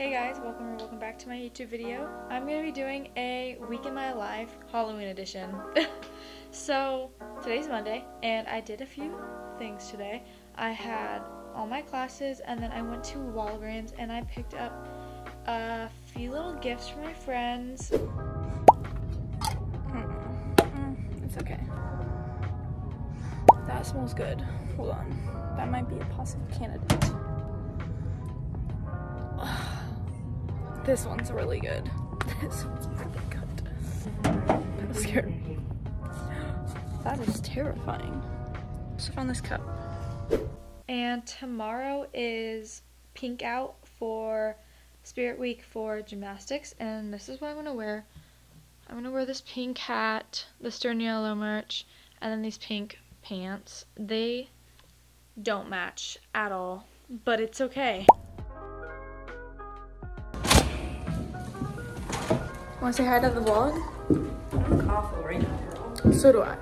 Hey guys, welcome or welcome back to my YouTube video. I'm going to be doing a week in my life Halloween edition. so, today's Monday and I did a few things today. I had all my classes and then I went to Walgreens and I picked up a few little gifts for my friends. Mm, it's okay. That smells good. Hold on. That might be a possible candidate. This one's really good. This one's really good. That scared me. That is terrifying. Just found this cup. And tomorrow is pink out for Spirit Week for gymnastics, and this is what I'm gonna wear. I'm gonna wear this pink hat, the Stern Yellow merch, and then these pink pants. They don't match at all, but it's okay. Want to say hi to the vlog? So do I.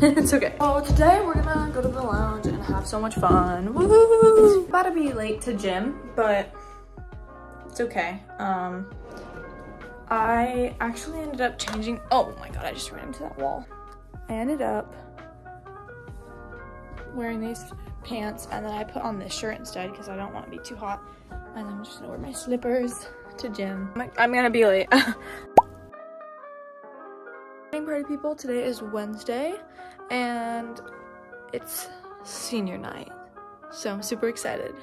it's okay. Oh, today we're gonna go to the lounge and have so much fun. Woo! About to be late to gym, but it's okay. Um, I actually ended up changing. Oh my god, I just ran into that wall. I ended up wearing these pants and then I put on this shirt instead because I don't want to be too hot. And I'm just gonna wear my slippers to gym. I'm gonna be late. party people, today is Wednesday and it's senior night. So I'm super excited.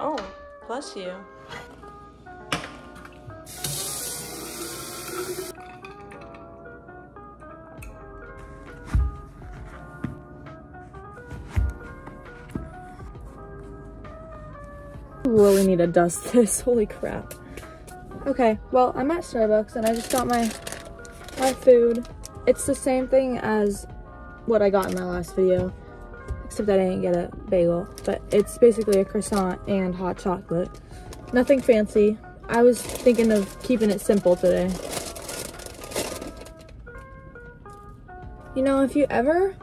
Oh, bless you. Really need to dust this. Holy crap. Okay, well, I'm at Starbucks and I just got my my food. It's the same thing as what I got in my last video, except that I didn't get a bagel. But it's basically a croissant and hot chocolate. Nothing fancy. I was thinking of keeping it simple today. You know, if you ever,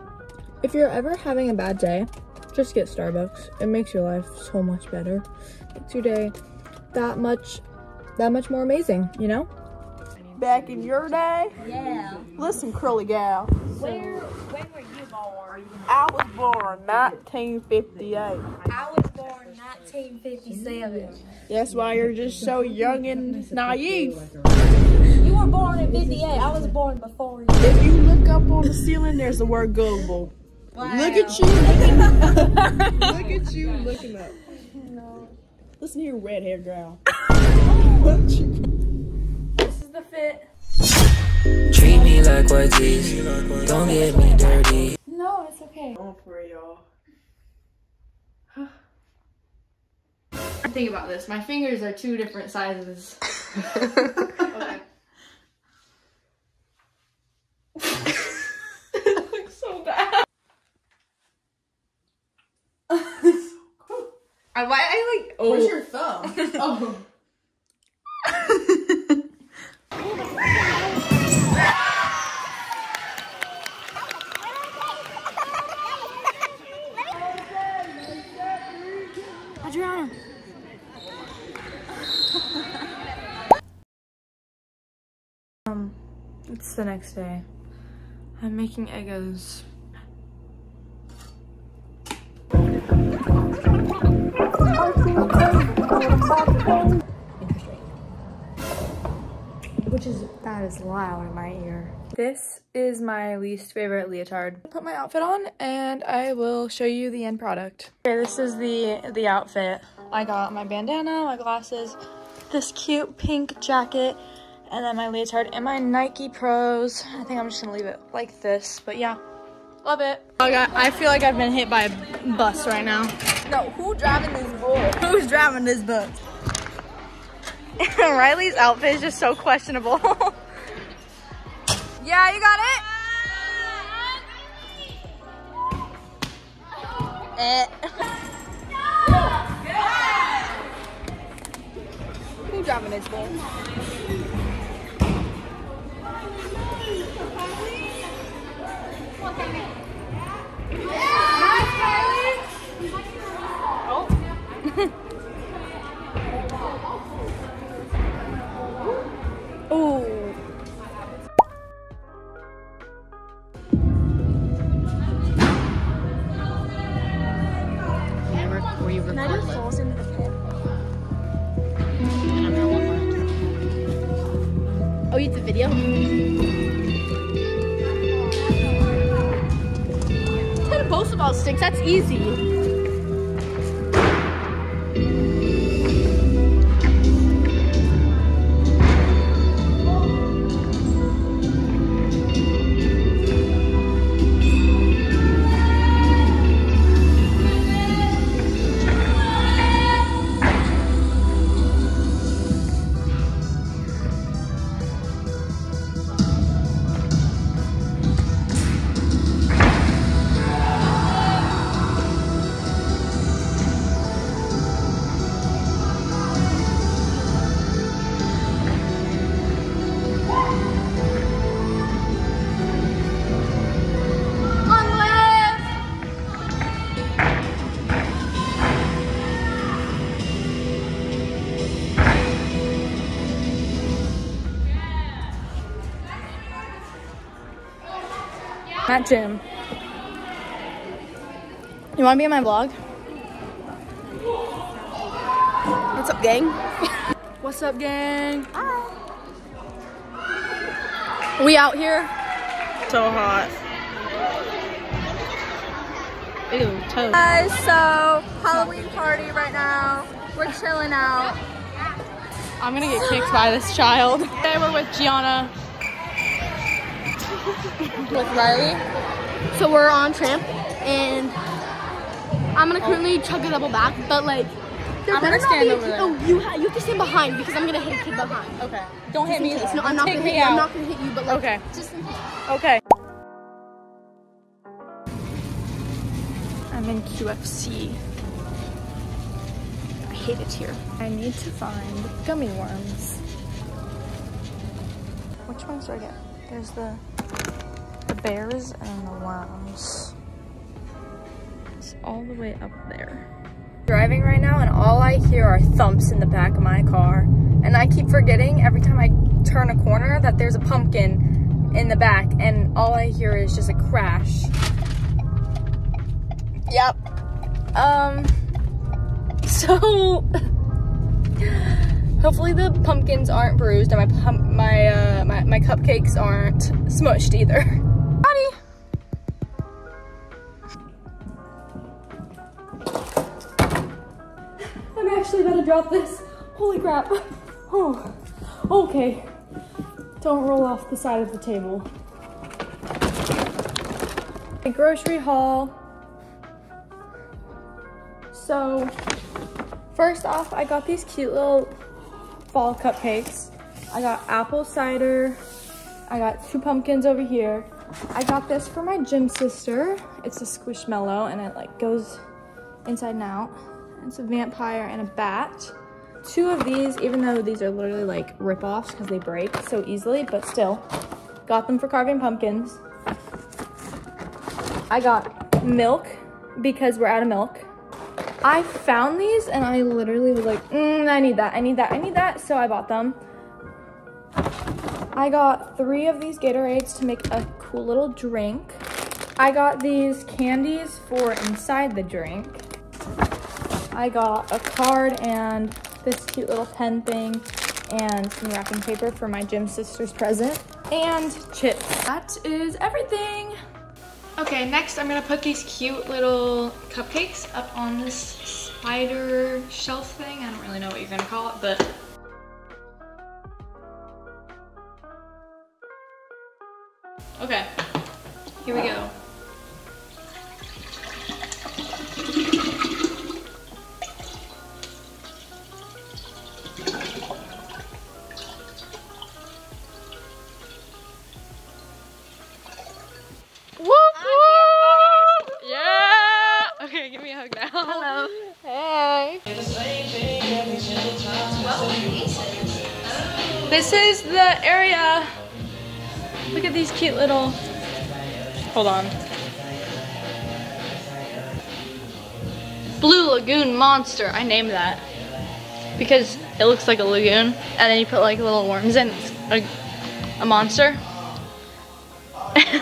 if you're ever having a bad day, just get Starbucks. It makes your life so much better. Makes your day that much, that much more amazing, you know? Back in your day? Yeah. Listen, curly gal. Where, when were you born? I was born 1958. I was born 1957. That's why you're just so young and naive. You were born in 58. I was born before you. If you look up on the ceiling, there's the word gullible. Wow. Look at you looking up. Look at you looking up. No. Listen here, red hair girl. This is the fit. Treat me like what is. Don't get me dirty. No, it's okay. Going for it, y'all. Think about this. My fingers are two different sizes. okay. it looks so bad. I, why I like. Oh. Where's your thumb? oh. Adriana. um, it's the next day. I'm making Eggos. Which is, that is loud in my ear. This is my least favorite leotard. Put my outfit on and I will show you the end product. Okay, this is the, the outfit. I got my bandana, my glasses, this cute pink jacket, and then my leotard and my Nike Pros. I think I'm just gonna leave it like this, but yeah, love it. I, feel like I've been hit by a bus right now. No, who driving this boy? Who's driving this bus? Riley's outfit is just so questionable. yeah, you got it? Eh. Who driving this boy? Oh, you did the video? Try to post about sticks. That's easy. At gym. You want to be in my vlog? What's up, gang? What's up, gang? We out here. So hot. Ew, toes. Guys, so Halloween party right now. We're chilling out. I'm gonna get kicked by this child. Today we're with Gianna. With Riley. So we're on tramp, and I'm gonna currently chug a double back, but like. there I'm gonna not stand be- over there. Oh, you, ha- you have to stand behind because I'm gonna hit a kid behind. Okay. Don't hit me. Case. No, I'm not Take gonna me hit you. I'm not gonna hit you, but like, Okay. just in case. Okay. I'm in QFC. I hate it here. I need to find gummy worms. Which ones do I get? There's the the bears and the worms. It's all the way up there. Driving right now and all I hear are thumps in the back of my car. And I keep forgetting every time I turn a corner that there's a pumpkin in the back and all I hear is just a crash. Yep. Um so hopefully the pumpkins aren't bruised and my my uh my, my cupcakes aren't smushed either. drop this. Holy crap. Oh. Okay. Don't roll off the side of the table. A grocery haul. So, first off, I got these cute little fall cupcakes. I got apple cider. I got two pumpkins over here. I got this for my gym sister. It's a squishmallow and it like goes inside and out. It's a vampire and a bat. Two of these, even though these are literally like rip-offs because they break so easily, but still, got them for carving pumpkins. I got milk because we're out of milk. I found these and I literally was like, mm, I need that, I need that, I need that, so I bought them. I got three of these Gatorades to make a cool little drink. I got these candies for inside the drink. I got a card and this cute little pen thing and some wrapping paper for my gym sister's present and chips. That is everything. Okay, next I'm gonna put these cute little cupcakes up on this spider shelf thing. I don't really know what you're gonna call it, but Okay, here we go. Hello. Hey. This is the area. Look at these cute little. Hold on. Blue Lagoon Monster. I named that because it looks like a lagoon, and then you put like little worms in. It's a, a monster. and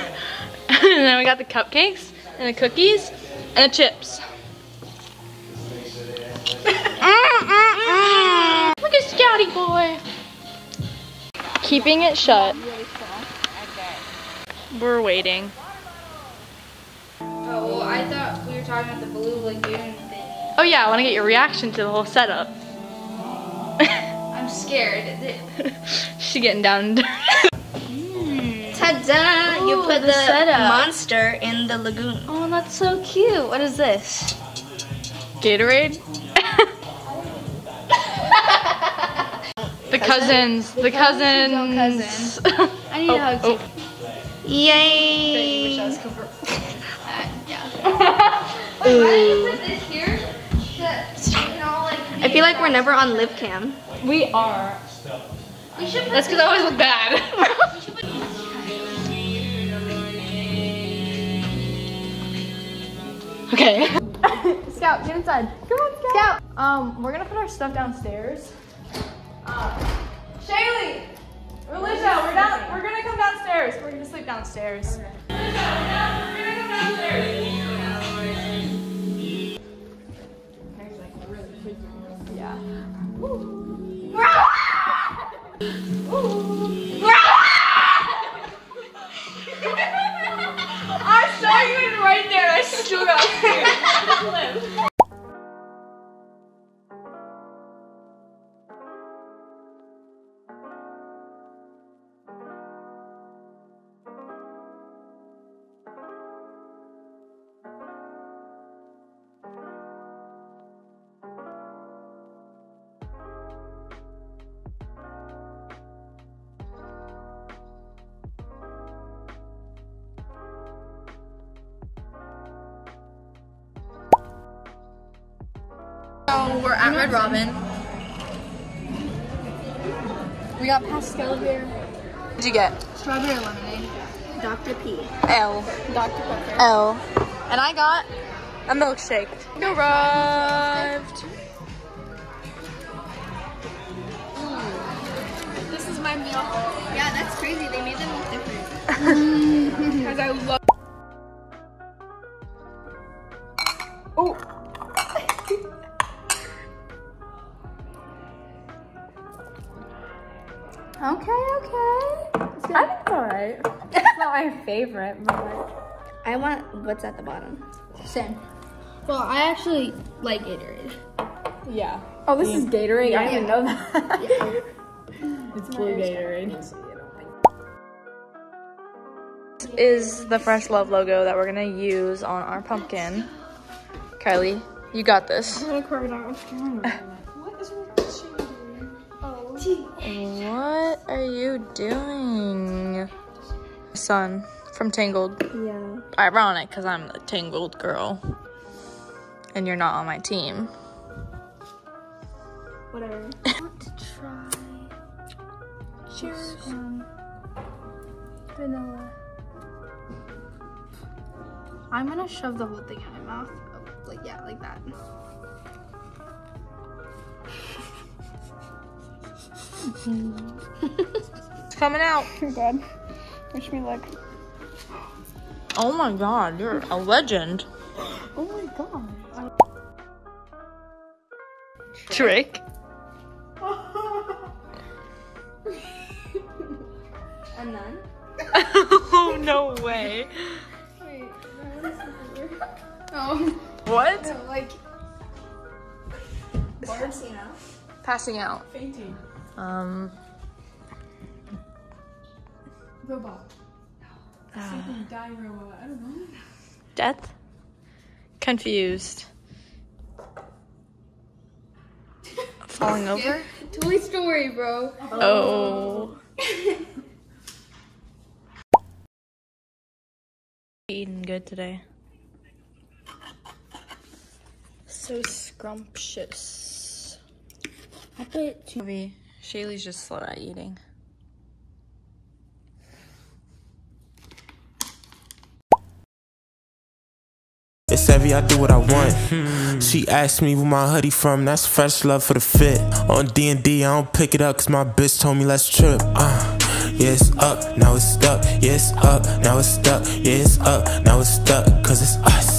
then we got the cupcakes and the cookies and the chips. Naughty boy. Keeping it shut. We're waiting. Oh, well, I thought we were talking about the Blue Lagoon thing. Oh yeah, I want to get your reaction to the whole setup. I'm scared. She getting down and. Hmm. Ta-da! you oh, put the the, setup. monster in the lagoon. Oh, that's so cute. What is this? Gatorade? The cousins. The cousins. I need a hug oh. too. Yay! Wish I was Cooper. I feel like we're never on live cam. We are. That's because I always look bad. okay. Scout, get inside. Come on, Scout. Scout. Um, we're gonna put our stuff downstairs. Uh, Shaylee, Alicia, we're down. We're gonna come downstairs. We're gonna sleep downstairs. Yeah. I saw you right there. We're at Red Robin. We got Pascal here. What'd you get? Strawberry lemonade. Dr. P. L. Dr. Pepper. L. And I got a milkshake. Arrived. Mm. This is my meal. Yeah, that's crazy. They made them look different. Because I love. Okay, okay. I think it's alright. It's not my favorite, but. I want what's at the bottom. Same. Well, I actually like Gatorade. Yeah. Oh, this is Gatorade. I didn't know that. it's blue Gatorade. This is the Fresh Love logo that we're gonna use on our pumpkin. Kylie, you got this. What are you doing? Sun from Tangled. Yeah. Ironic, because I'm the Tangled girl. And you're not on my team. Whatever. I want to try. Cheers. Vanilla. I'm gonna shove the whole thing in my mouth. Oh, like yeah, like that. It's mm. coming out. Oh god. Wish me luck. Oh my god, you're a legend. Oh my god. Trick. A nun? oh, no way. Wait, no, this is weird. Oh, What? like Passing out. Passing out. Fainting. Um, Robot. Something dying robot. I don't know. death? Confused. Falling over? Toy Story, bro. Oh. Eating good today. So scrumptious. I put two. Shaylee's just slow at eating. It's heavy, I do what I want. She asked me where my hoodie from, that's fresh love for the fit. On D&D, I don't pick it up cause my bitch told me let's trip. Uh, yeah, it's up, now it's stuck. Yeah, it's up, now it's stuck. Yeah, it's up, now it's stuck. Cause it's us.